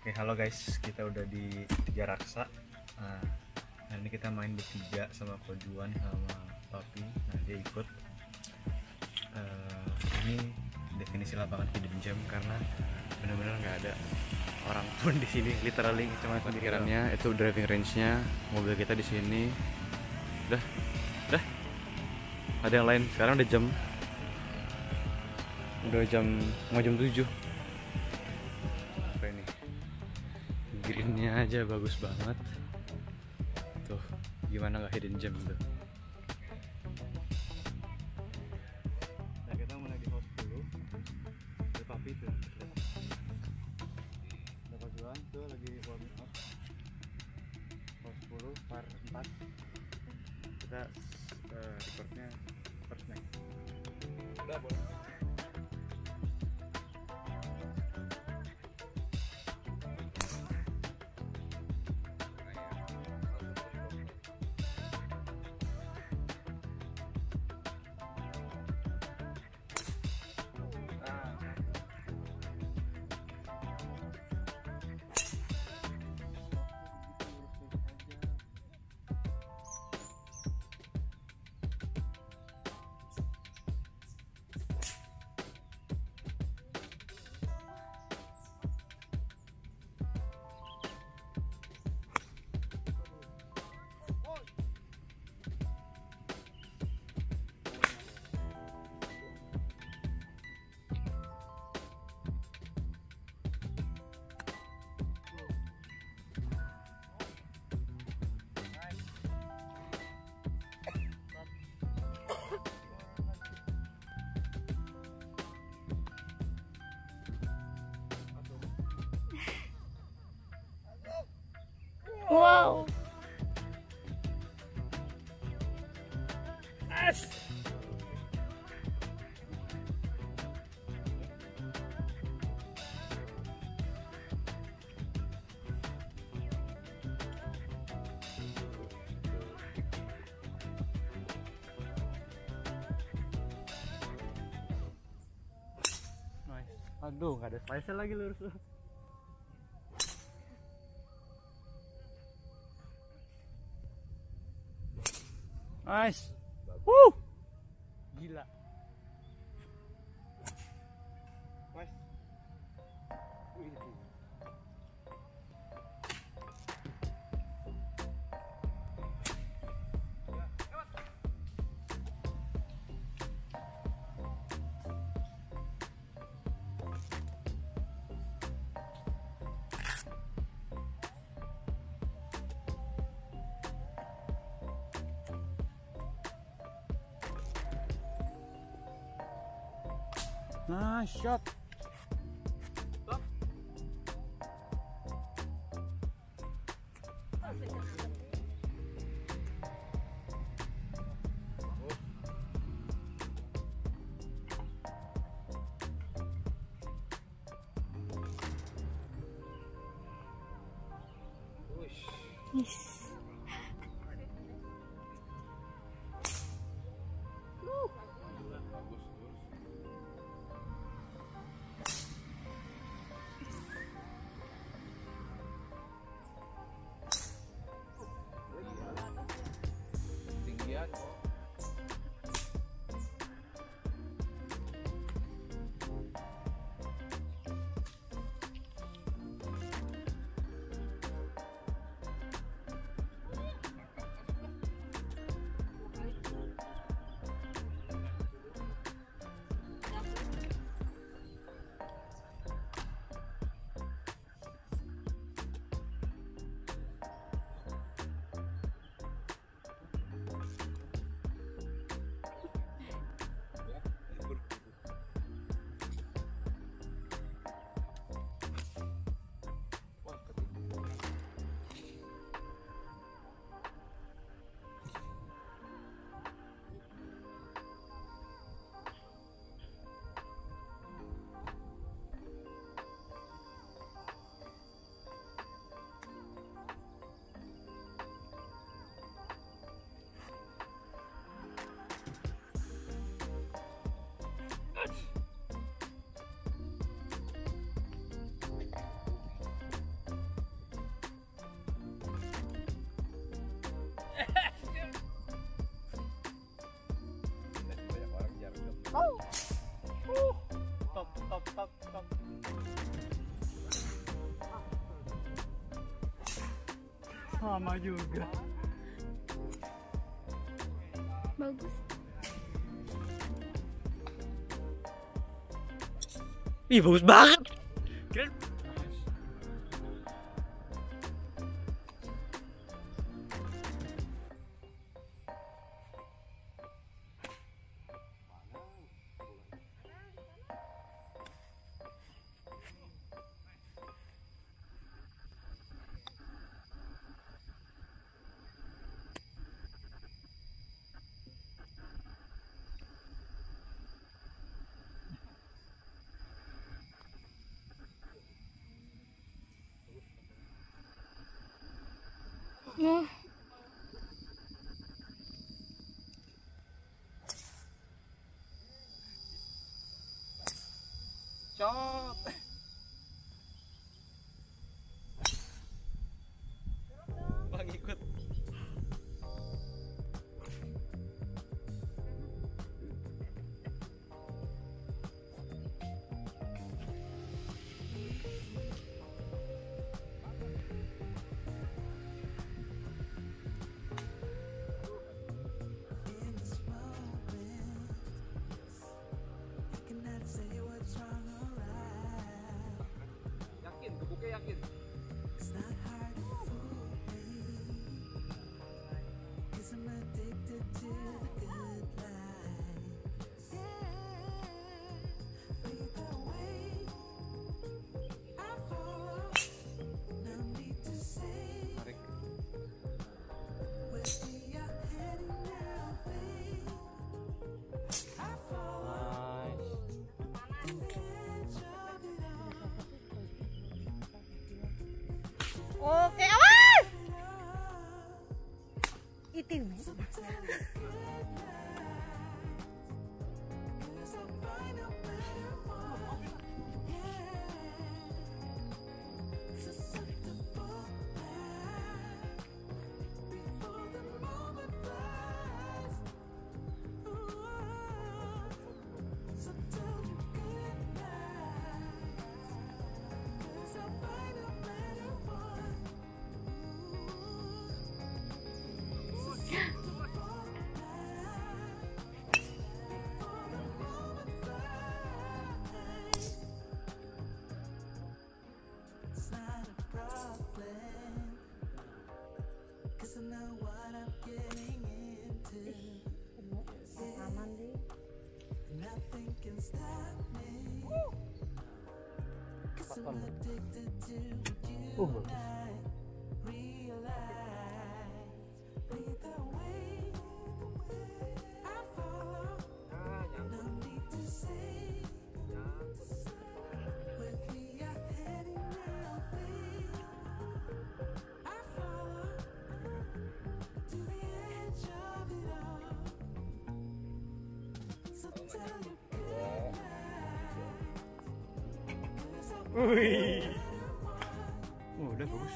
Oke, halo guys, kita udah di Tiga Raksa. Nah, ini kita main bertiga sama Kojuan sama Papi. Nah, dia ikut. Eh, ini definisi lapangan hidden gem karena benar-benar nggak ada orang pun di sini, literally cuma. Parkirannya itu driving range-nya mobil kita di sini. Udah, udah. Ada yang lain. Sekarang udah jam udah jam mau jam 7 greennya aja bagus banget tuh gimana nggak hidden gem tuh Nah, kita mulai di host dulu. Ada Papi tuh. Ada Kojuan tuh lagi warming up. Host 10 par 4. Kita eh, recordnya. Udah boleh. Wow. Nice. Aduh, nggak ada spice lagi lurus Nice. Nice shot. Yes. Sama juga. Bagus. Ih bagus banget. Keren. Chop. Ok. problem. Cause I know what I'm getting into. Yeah. Nothing can stop me. Cause I'm addicted to what you realize. Wih. Oh, udah bagus.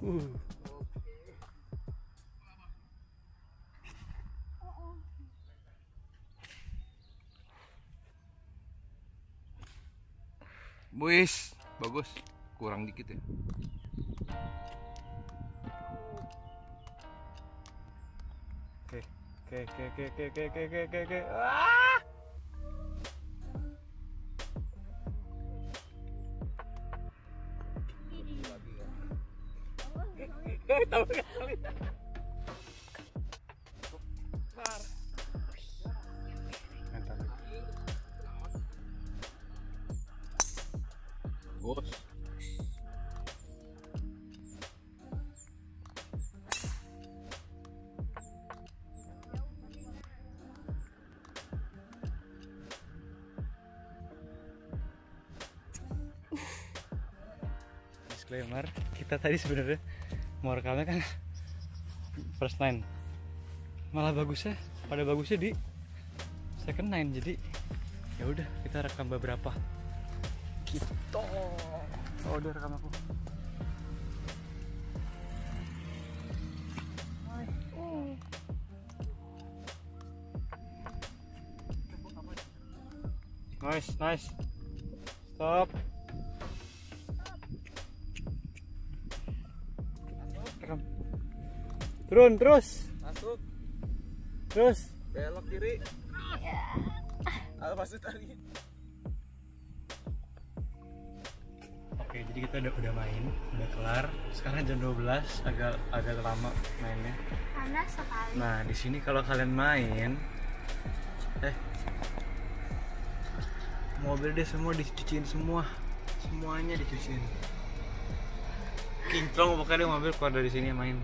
Hmm. Buis, bagus. Kurang dikit ya. Oke, oke, oke, oke, oke, oke, oke, oke. Ah! pertama kali disclaimer kita tadi sebenarnya mau rekamnya kan first nine. Malah bagusnya pada bagusnya di second nine jadi ya udah kita rekam beberapa. Gitu. Oh udah rekam aku. Nice nice. Stop turun terus Masuk, terus belok kiri. Ah, masuk tadi. Oke, jadi kita udah udah main, udah kelar. Sekarang jam 12, agak agak lama mainnya. Panas sekali. Nah, di sini kalau kalian main eh mobil dia semua dicuciin semua. Semuanya dicuciin. Kinclong pokoknya mobil keluar dari sini main.